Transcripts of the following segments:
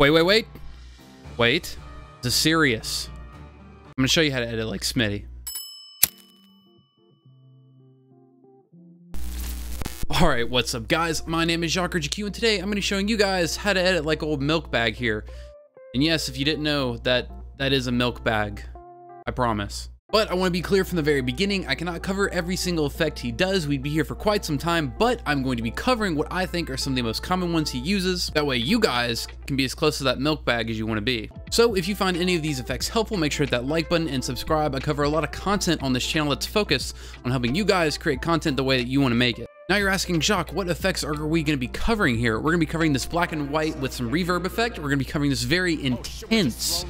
Wait, wait, wait. Wait. This is serious. I'm going to show you how to edit like Smii7y. Alright, what's up guys? My name is Jacques GQ and today I'm going to be showing you guys how to edit like old milk bag here. And yes, if you didn't know, that that is a milk bag. I promise. But I want to be clear from the very beginning, I cannot cover every single effect he does, we'd be here for quite some time, but I'm going to be covering what I think are some of the most common ones he uses, that way you guys can be as close to that milk bag as you want to be. So if you find any of these effects helpful, make sure to hit that like button and subscribe, I cover a lot of content on this channel that's focused on helping you guys create content the way that you want to make it. Now you're asking, Jacques, what effects are we going to be covering here? We're going to be covering this black and white with some reverb effect. We're going to be covering this very intense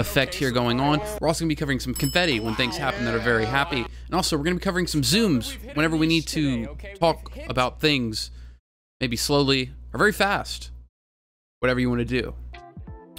effect here going on. We're also going to be covering some confetti when things happen that are very happy. And also, we're going to be covering some zooms whenever we need to talk about things, maybe slowly or very fast, whatever you want to do.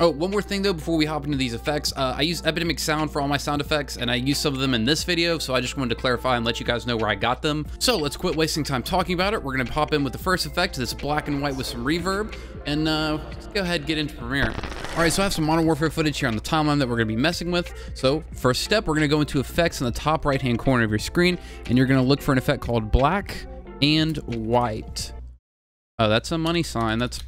Oh, one more thing though before we hop into these effects. Uh, I use Epidemic Sound for all my sound effects, and I use some of them in this video, so I just wanted to clarify and let you guys know where I got them. So let's quit wasting time talking about it. We're gonna pop in with the first effect, this black and white with some reverb, and uh, let's go ahead and get into Premiere. All right, so I have some Modern Warfare footage here on the timeline that we're gonna be messing with. So first step, we're gonna go into effects in the top right-hand corner of your screen, and you're gonna look for an effect called black and white. Oh, that's a money sign. That's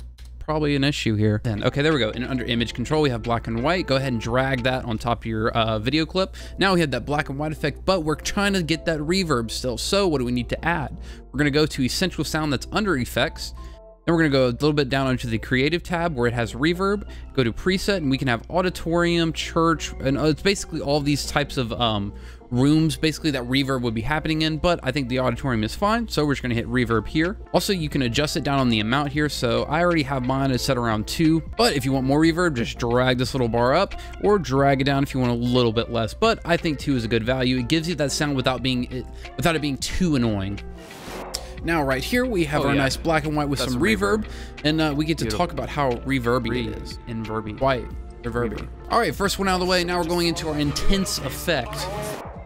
probably an issue here. Then, okay, there we go. And under image control, we have black and white. Go ahead and drag that on top of your uh, video clip. Now we have that black and white effect, but we're trying to get that reverb still. So what do we need to add? We're gonna go to essential sound that's under effects. Then we're gonna go a little bit down onto the creative tab where it has reverb, go to preset and we can have auditorium, church, and uh, it's basically all these types of um, rooms basically that reverb would be happening in, but I think the auditorium is fine. So we're just gonna hit reverb here. Also, you can adjust it down on the amount here. So I already have mine is set around two, but if you want more reverb, just drag this little bar up or drag it down if you want a little bit less. But I think two is a good value. It gives you that sound without being, without it being too annoying. Now, right here, we have oh, our yeah. nice black and white with That's some reverb, reverb, and uh, we get to Beautiful. talk about how reverby Re it is. Inverby. White. Reverby. reverby. All right, first one out of the way. Now we're going into our intense effect.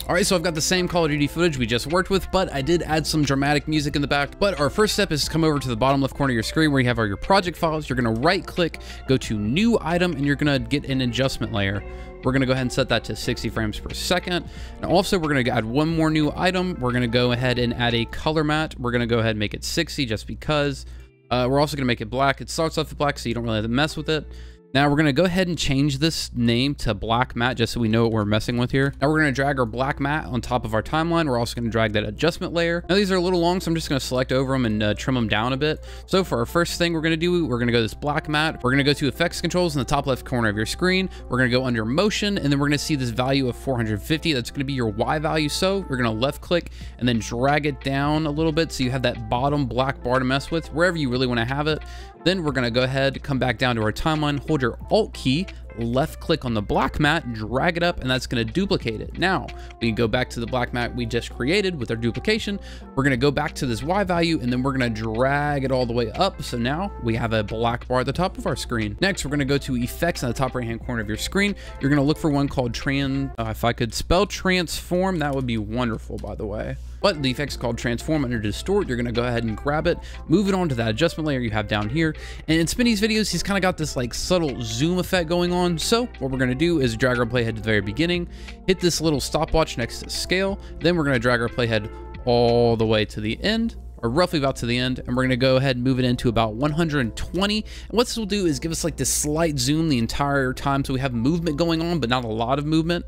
All right, so I've got the same Call of Duty footage we just worked with, but I did add some dramatic music in the back. But our first step is to come over to the bottom left corner of your screen where you have all your project files. You're gonna right click, go to new item, and you're gonna get an adjustment layer. We're gonna go ahead and set that to 60 frames per second. And also we're gonna add one more new item. We're gonna go ahead and add a color matte. We're gonna go ahead and make it 60 just because. Uh, we're also gonna make it black. It starts off with black, so you don't really have to mess with it. Now we're to go ahead and change this name to black matte just so we know what we're messing with here. Now we're to drag our black matte on top of our timeline. We're also to drag that adjustment layer. Now these are a little long, so I'm just to select over them and uh, trim them down a bit. So for our first thing we're to do, we're to go to this black matte. We're to go to effects controls in the top left corner of your screen. We're to go under motion and then we're to see this value of 450. That's to be your Y value. So going to left click and then drag it down a little bit so you have that bottom black bar to mess with wherever you really want to have it. Then we're gonna go ahead, come back down to our timeline, hold your Alt key, left click on the black mat, drag it up, and that's gonna duplicate it. Now, we can go back to the black mat we just created with our duplication. We're gonna go back to this Y value, and then we're gonna drag it all the way up. So now we have a black bar at the top of our screen. Next, we're gonna go to effects on the top right-hand corner of your screen. You're gonna look for one called Tran, uh, if I could spell transform, that would be wonderful, by the way. But the effect's called transform under distort. You're going to go ahead and grab it, move it onto that adjustment layer you have down here. And in Smii7y's videos, he's kind of got this like subtle zoom effect going on. So what we're going to do is drag our playhead to the very beginning, hit this little stopwatch next to scale. Then we're going to drag our playhead all the way to the end or roughly about to the end, and we're gonna go ahead and move it into about 120. And what this will do is give us like this slight zoom the entire time, so we have movement going on, but not a lot of movement.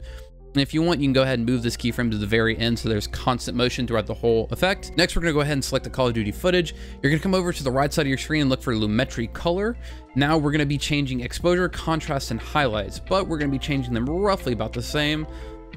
And if you want, you can go ahead and move this keyframe to the very end so there's constant motion throughout the whole effect. Next, we're gonna go ahead and select the Call of Duty footage. You're gonna come over to the right side of your screen and look for Lumetri color. Now we're gonna be changing exposure, contrast, and highlights, but we're gonna be changing them roughly about the same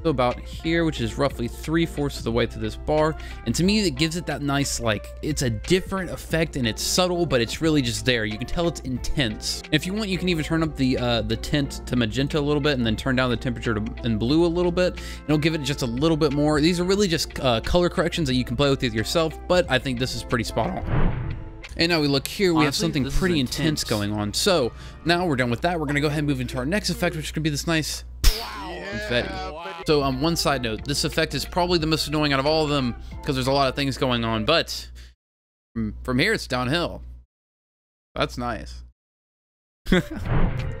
about here, which is roughly three fourths of the way through this bar. And to me, it gives it that nice, like, it's a different effect and it's subtle, but it's really just there. You can tell it's intense. If you want, you can even turn up the uh, the tint to magenta a little bit and then turn down the temperature to in blue a little bit. It'll give it just a little bit more. These are really just uh, color corrections that you can play with yourself, but I think this is pretty spot on. And now we look here, we Honestly, have something pretty intense. intense going on. So now we're done with that. We're going to go ahead and move into our next effect, which is going to be this nice confetti. So on um, one side note, this effect is probably the most annoying out of all of them because there's a lot of things going on, but from, from here it's downhill. That's nice.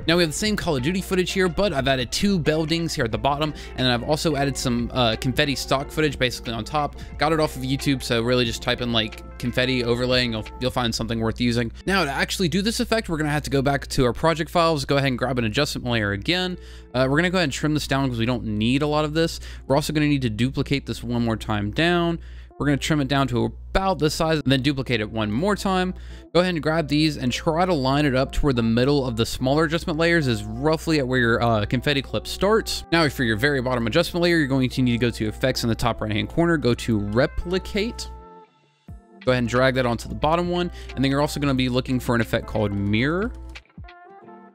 Now we have the same Call of Duty footage here, but I've added two buildings here at the bottom, and I've also added some uh, confetti stock footage basically on top. Got it off of YouTube, so really just type in like confetti overlaying, you'll, you'll find something worth using. Now to actually do this effect, we're gonna have to go back to our project files, go ahead and grab an adjustment layer again. Uh, we're gonna go ahead and trim this down because we don't need a lot of this. We're also gonna need to duplicate this one more time down. We're going to trim it down to about this size and then duplicate it one more time. Go ahead and grab these and try to line it up to where the middle of the smaller adjustment layers is roughly at where your uh, confetti clip starts. Now for your very bottom adjustment layer, you're going to need to go to effects in the top right hand corner, go to replicate. Go ahead and drag that onto the bottom one. And then you're also going to be looking for an effect called mirror.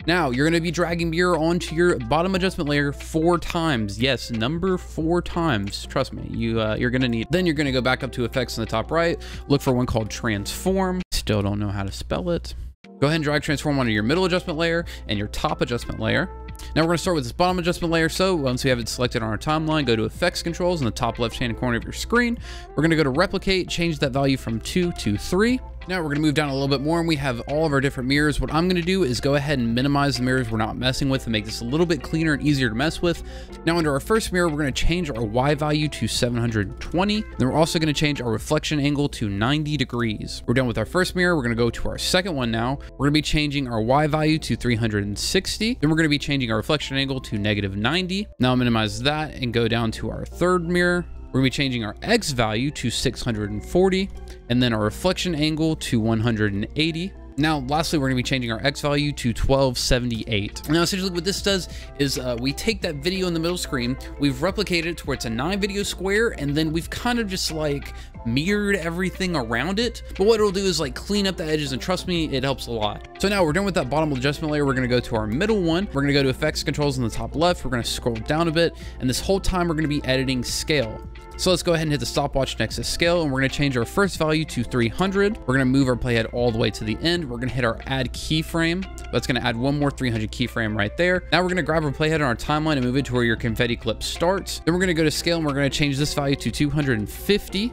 Now, you're going to be dragging mirror onto your bottom adjustment layer four times. Yes, number four times. Trust me, you, uh, you're going to need. Then you're going to go back up to effects in the top right, look for one called transform. Still don't know how to spell it. Go ahead and drag transform onto your middle adjustment layer and your top adjustment layer. Now we're to start with this bottom adjustment layer. So once we have it selected on our timeline, go to effects controls in the top left hand corner of your screen. We're going to go to replicate, change that value from 2 to 3. Now we're going to move down a little bit more and we have all of our different mirrors. What I'm going to do is go ahead and minimize the mirrors we're not messing with and make this a little bit cleaner and easier to mess with. Now under our first mirror, we're going to change our Y value to 720. Then we're also going to change our reflection angle to 90 degrees. We're done with our first mirror. We're going to go to our second one now. We're going to be changing our Y value to 360. Then we're going to be changing our reflection angle to negative 90. Now minimize that and go down to our third mirror. We're going to be changing our X value to 640 and then our reflection angle to 180. Now, lastly, we're going to be changing our X value to 1278. Now, essentially what this does is uh, we take that video in the middle screen, we've replicated it to where it's a nine video square, and then we've kind of just like mirrored everything around it. But what it'll do is like clean up the edges and trust me, it helps a lot. So now we're done with that bottom adjustment layer. We're going to go to our middle one. We're going to go to effects controls in the top left. We're going to scroll down a bit. And this whole time we're going to be editing scale. So let's go ahead and hit the stopwatch next to scale and we're to change our first value to 300. We're to move our playhead all the way to the end. We're to hit our add keyframe. That's going to add one more 300 keyframe right there. Now we're to grab our playhead on our timeline and move it to where your confetti clip starts. Then we're to go to scale and we're going to change this value to 250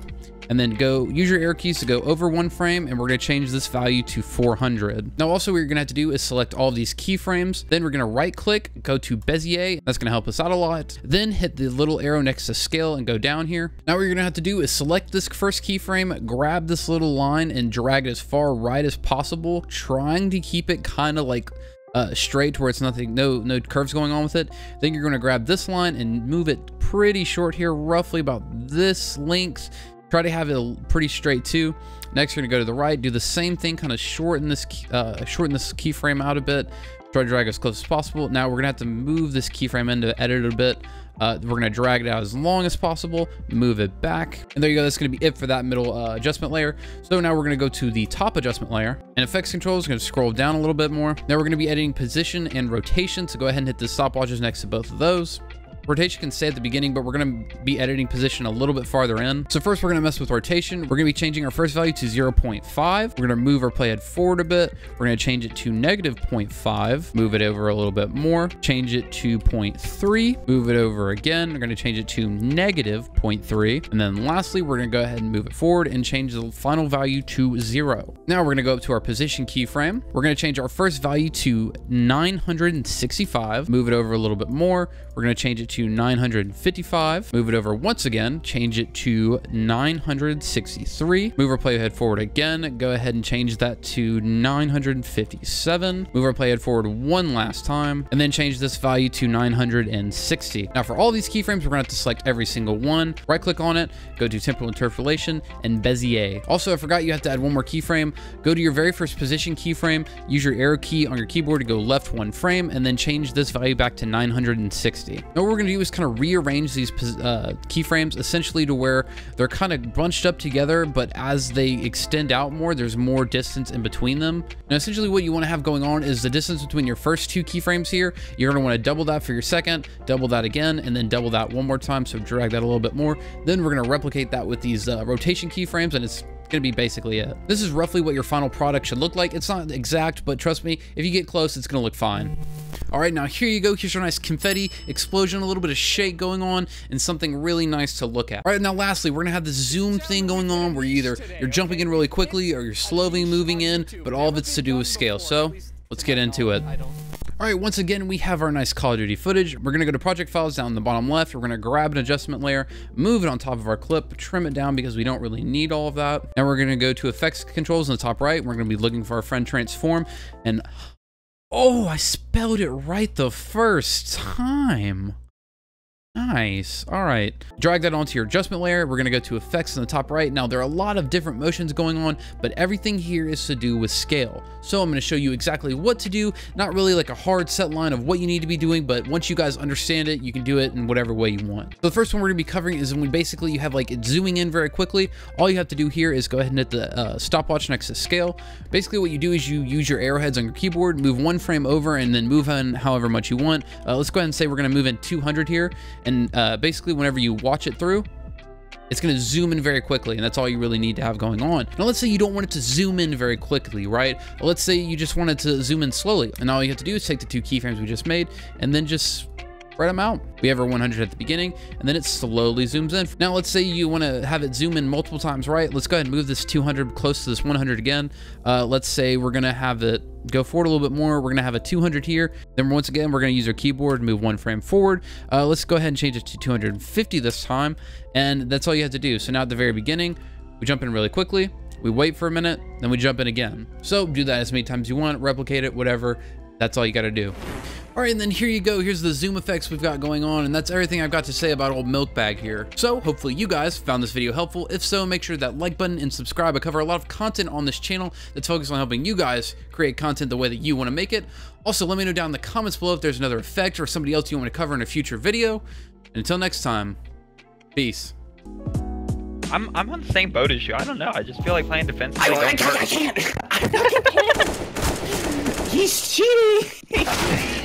and then go use your arrow keys to go over one frame and we're going to change this value to 400. Now also what you're going to have to do is select all these keyframes. Then we're going to right click, go to Bezier. That's going to help us out a lot. Then hit the little arrow next to scale and go down here. Now what you're going to have to do is select this first keyframe, grab this little line and drag it as far right as possible, trying to keep it kind of like uh, straight to where it's nothing, no, no curves going on with it. Then you're going to grab this line and move it pretty short here, roughly about this length Try to have it pretty straight too. Next, you're gonna go to the right, do the same thing, kind of shorten this uh, shorten this keyframe out a bit. Try to drag as close as possible. Now we're gonna have to move this keyframe in to edit a bit. Uh, we're gonna drag it out as long as possible, move it back, and there you go. That's gonna be it for that middle uh, adjustment layer. So now we're gonna go to the top adjustment layer, and effects controls. Gonna scroll down a little bit more. Now we're gonna be editing position and rotation. So go ahead and hit the stopwatches next to both of those. Rotation can stay at the beginning, but we're going to be editing position a little bit farther in. So first we're going to mess with rotation. We're going to be changing our first value to 0.5. We're going to move our playhead forward a bit. We're going to change it to negative 0.5, move it over a little bit more, change it to 0.3, move it over again. We're going to change it to negative 0.3. And then lastly, we're going to go ahead and move it forward and change the final value to zero. Now we're going to go up to our position keyframe. We're going to change our first value to 965, move it over a little bit more. We're going to change it to to 955. Move it over once again, change it to 963. Move our playhead forward again, go ahead and change that to 957. Move our playhead forward one last time, and then change this value to 960. Now for all these keyframes, we're gonna have to select every single one, right click on it, go to temporal interpolation, and Bezier. Also, I forgot you have to add one more keyframe. Go to your very first position keyframe, use your arrow key on your keyboard to go left one frame, and then change this value back to 960. Now we're gonna going to do is kind of rearrange these uh, keyframes essentially to where they're kind of bunched up together, but as they extend out more, there's more distance in between them. Now, essentially what you want to have going on is the distance between your first two keyframes here. You're going to want to double that for your second, double that again, and then double that one more time. So drag that a little bit more. Then we're going to replicate that with these uh, rotation keyframes, and it's gonna be basically it. This is roughly what your final product should look like. It's not exact, but trust me, if you get close, it's gonna look fine. All right, now here you go. Here's your nice confetti explosion, a little bit of shake going on, and something really nice to look at. All right, now lastly, we're gonna have the zoom thing going on where you either you're jumping in really quickly or you're slowly moving in, but all of it's to do with scale. So let's get into it. All right, once again, we have our nice Call of Duty footage. We're gonna go to project files down in the bottom left. We're gonna grab an adjustment layer, move it on top of our clip, trim it down because we don't really need all of that. Now we're gonna go to effects controls in the top right. We're gonna be looking for our friend transform and oh, I spelled it right the first time. Nice. All right. Drag that onto your adjustment layer. We're going to go to effects in the top right. Now, there are a lot of different motions going on, but everything here is to do with scale. So I'm going to show you exactly what to do. Not really like a hard set line of what you need to be doing, but once you guys understand it, you can do it in whatever way you want. So the first one we're going to be covering is when basically you have like zooming in very quickly. All you have to do here is go ahead and hit the uh, stopwatch next to scale. Basically what you do is you use your arrowheads on your keyboard, move one frame over, and then move on however much you want. Uh, let's go ahead and say we're going to move in 200 here and uh, basically, whenever you watch it through, it's going to zoom in very quickly and that's all you really need to have going on. Now let's say you don't want it to zoom in very quickly, right? Let's say you just want it to zoom in slowly and all you have to do is take the two keyframes we just made and then just them out. We have our 100 at the beginning, and then it slowly zooms in. Now, let's say you want to have it zoom in multiple times, right? Let's go ahead and move this 200 close to this 100 again. Uh, let's say we're going to have it go forward a little bit more. We're going to have a 200 here. Then once again, we're going to use our keyboard, move one frame forward. Uh, let's go ahead and change it to 250 this time. And that's all you have to do. So now at the very beginning, we jump in really quickly. We wait for a minute, then we jump in again. So do that as many times you want, replicate it, whatever. That's all you got to do. All right, and then here you go. Here's the zoom effects we've got going on, and that's everything I've got to say about old Milkbag here. So hopefully you guys found this video helpful. If so, make sure that like button and subscribe. I cover a lot of content on this channel that's focused on helping you guys create content the way that you want to make it. Also, let me know down in the comments below if there's another effect or somebody else you want me to cover in a future video. And until next time, peace. I'm I'm on the same boat as you. I don't know. I just feel like playing defense. I, I, I, I can't. I can't. He's cheating.